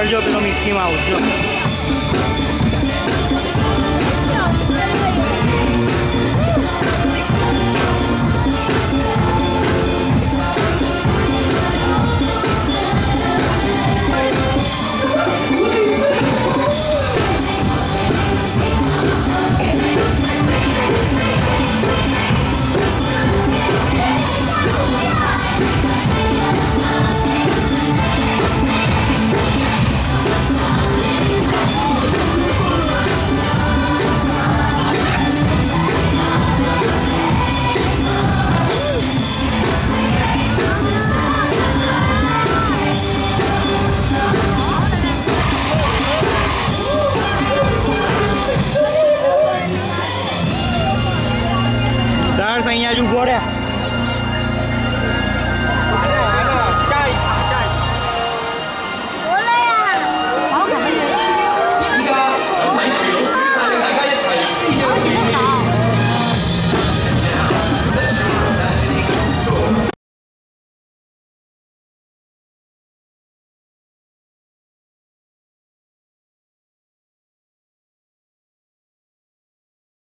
Giorgio pelo Mickey Mouse れ